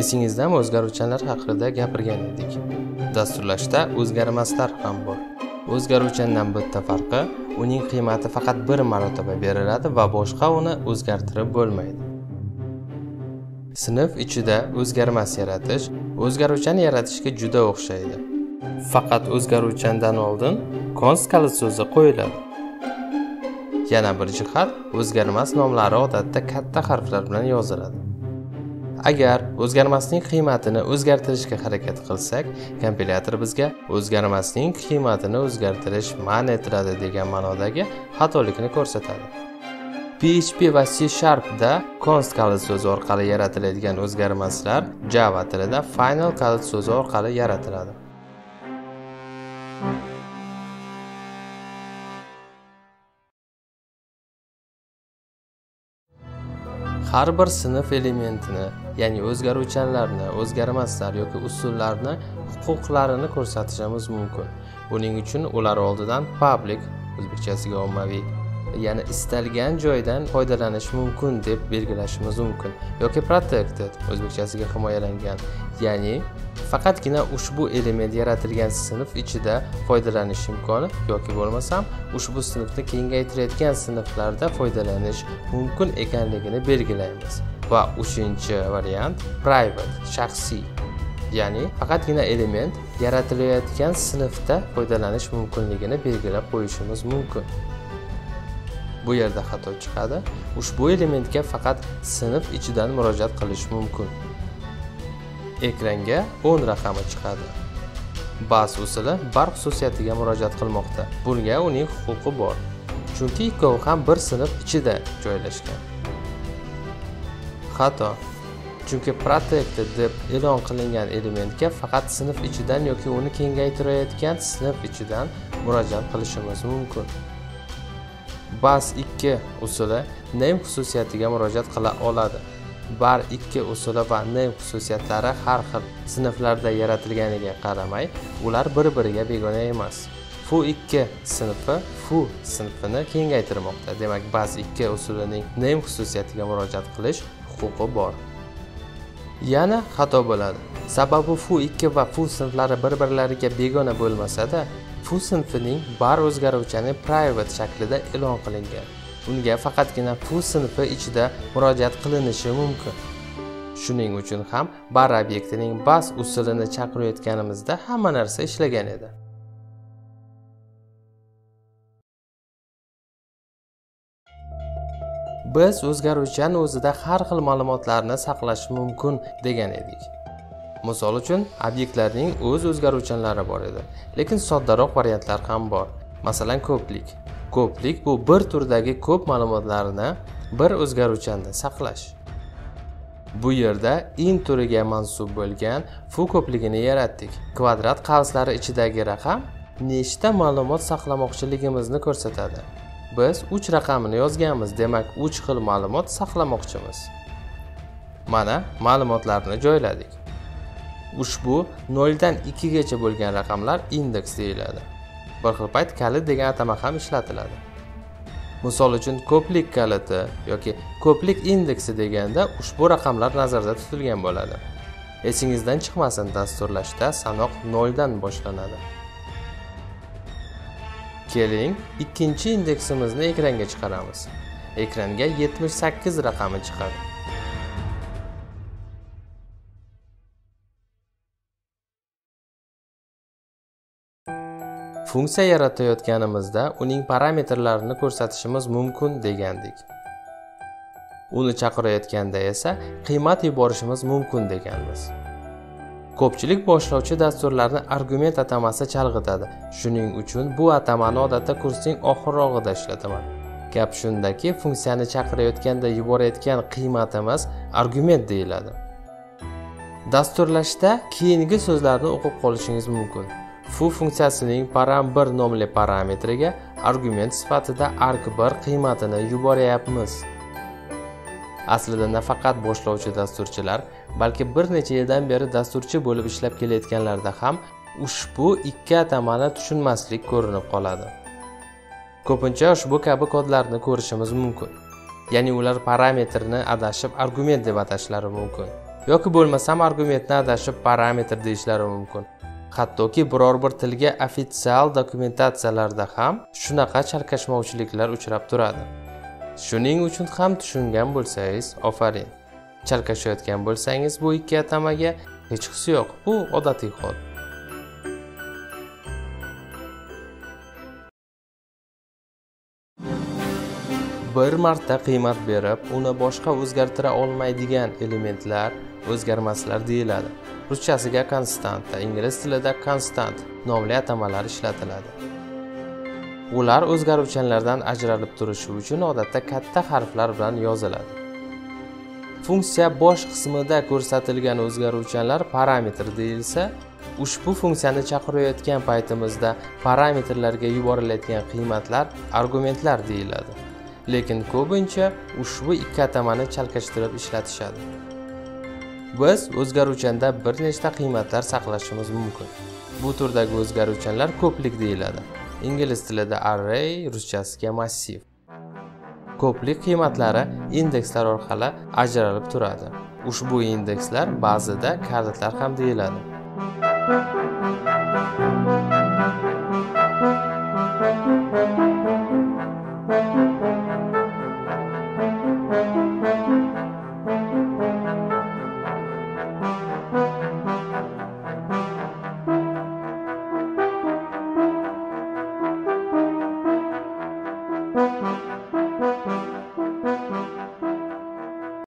esingizdami o'zgaruvchanlar haqida gapirgan edik. Dasturlashda o'zgarmaslar ham bor. O'zgaruvchandan bitta farqi uning qiymati faqat bir marotaba beriladi va boshqa uni o'zgartirib bo'lmaydi. Sinf ichida o'zgarmas yaratish o'zgaruvchan yaratishga juda o'xshaydi. Faqat o'zgaruvchandan oldin konskali so'zi qo'yiladi. Yana bir jihat o'zgarmas nomlari odatda katta harflar bilan yoziladi. Agar o'zgarmasning qiymatini o'zgartirishga harakat qilsak kompilyator bizga o'zgarmasning qiymatini o'zgartirish man etiladi degan ma'nodagi xatolikni ko'rsatadi. Php va c sharpda const kalit so'zi orqali yaratiladigan o'zgarmaslar java tilida final kalit so'zi orqali yaratiladi. Har bir sinf elementini ya'ni o'zgaruvchanlarni o'zgarmaslar yoki usullarni huquqlarini ko'rsatishimiz mumkin. Buning uchun ular oldidan public o'zbekchasiga ommaviy. Ya'ni istalgan joydan foydalanish mumkin deb belgilashimiz mumkin. Yoki protected o'zbekchasiga himoyalangan. Ya'ni faqatgina ushbu element yaratilgan sinf ichida foydalanish imkoni yoki bo'lmasam ushbu sinfni kengaytirayotgan sinflarda foydalanish mumkin ekanligini belgilaymiz. Va uchinchi variant private shaxsiy. Ya'ni faqatgina element yaratilayotgan sinfda foydalanish mumkinligini belgilab qo'yishimiz mumkin. Bu yerda xato chiqadi. Ushbu elementga faqat sinf ichidan murojaat qilish mumkin. Ekranga 10 raqami chiqadi. Bas usuli bar xususiyatiga murojaat qilmoqda. Bunga uning huquqi bor chunki ikkovi ham bir sinf ichida joylashgan. Xato chunki protected deb e'lon qilingan elementga faqat sinf ichidan yoki uni kengaytirayotgan sinf ichidan murojaat qilishimiz mumkin. Bas 2 usuli name xususiyatiga murojaat qila oladi. Bar 2 usuli va name xususiyatlari har xil sinflarda yaratilganiga qaramay ular bir biriga begona emas. Fu 2 sinfi fu sinfini kengaytirmoqda. Demak bas 2 usulining name xususiyatiga murojaat qilish huquqi bor. Yana xato bo'ladi. Sababi fu 2 va fu sinflari bir birlariga begona bo'lmasada fu sinfining bar o'zgaruvchani private shaklida e'lon qilingan. Unga faqatgina fu sinfi ichida murojaat qilinishi mumkin. Shuning uchun ham bar obyektining bas usulini chaqirayotganimizda hamma narsa ishlagan edi. Biz o'zgaruvchan o'zida har xil ma'lumotlarni saqlash mumkin degan edik. Misol uchun obyektlarning o'z o'zgaruvchanlari bor edi lekin soddaroq variantlar ham bor. Masalan ko'plik. Ko'plik bu bir turdagi ko'p ma'lumotlarni bir o'zgaruvchanda saqlash. Bu yerda in turiga mansub bo'lgan fu ko'pligini yaratdik. Kvadrat qavslari ichidagi raqam nechta ma'lumot saqlamoqchiligimizni ko'rsatadi. Biz 3 raqamini yozganmiz demak 3 xil ma'lumot saqlamoqchimiz. Mana ma'lumotlarni joyladik. Ushbu 0 dan 2 gacha bo'lgan raqamlar indeks deyiladi. Bir xil payt kalit degan atama ham ishlatiladi. Misol uchun ko'plik kaliti yoki ko'plik indeksi deganda ushbu raqamlar nazarda tutilgan bo'ladi. Esingizdan chiqmasin dasturlashda sanoq 0 dan boshlanadi. Keling ikkinchi indeksimizni ekranga chiqaramiz. Ekranga 78 raqami chiqadi. Funksiya yaratayotganimizda uning parametrlarini ko'rsatishimiz mumkin degandik. Uni chaqirayotganda esa qiymat yuborishimiz mumkin deganmiz. Ko'pchilik boshlovchi dasturlarni argument atamasi chalg'itadi. Shuning uchun bu atamani odatda kursning oxirrog'ida ishlataman. Gap shundaki funksiyani chaqirayotganda yuborayotgan qiymatimiz argument deyiladi. Dasturlashda keyingi so'zlarni o'qib qolishingiz mumkin. Fu funksiyasining param1 nomli parametriga argument sifatida arg1 qiymatini yuboryapmiz. Aslida nafaqat boshlovchi dasturchilar balki bir necha yildan beri dasturchi bo'lib ishlab kelayotganlarda ham ushbu ikki atamani tushunmaslik ko'rinib qoladi. Ko'pincha ushbu kabi kodlarni ko'rishimiz mumkin. Ya'ni ular parametrni adashib argument deb atashlari mumkin. Yoki bo'lmasam argumentni adashib parametr deyishlari mumkin. Hattoki biror bir tilga ofitsial dokumentatsiyalarda ham shunaqa chalkashmovchiliklar uchrab turadi. Shuning uchun ham tushungan bo'lsangiz ofarin. Chalkashayotgan bo'lsangiz bu ikki atamaga hech his yo'q. Bu odatiy hol. Bir marta qiymat berib uni boshqa o'zgartira olmaydigan elementlar o'zgarmaslar deyiladi. Ruschasiga konstanta ingliz tilida konstant nomli atamalar ishlatiladi. Ular o'zgaruvchanlardan ajralib turishi uchun odatda katta harflar bilan yoziladi. Funksiya bosh qismida ko'rsatilgan o'zgaruvchanlar parametr deyilsa ushbu funksiyani chaqirayotgan paytimizda parametrlarga yuborilayotgan qiymatlar argumentlar deyiladi. Lekin ko'pincha ushbu ikki atamani chalkashtirib ishlatishadi. Biz o'zgaruvchanda bir nechta qiymatlar saqlashimiz mumkin. Bu turdagi o'zgaruvchanlar ko'plik deyiladi. Ingliz tilida array ruschasiga massiv. Ko'plik qiymatlari indekslar orqali ajralib turadi. Ushbu indekslar ba'zida karditlar ham deyiladi.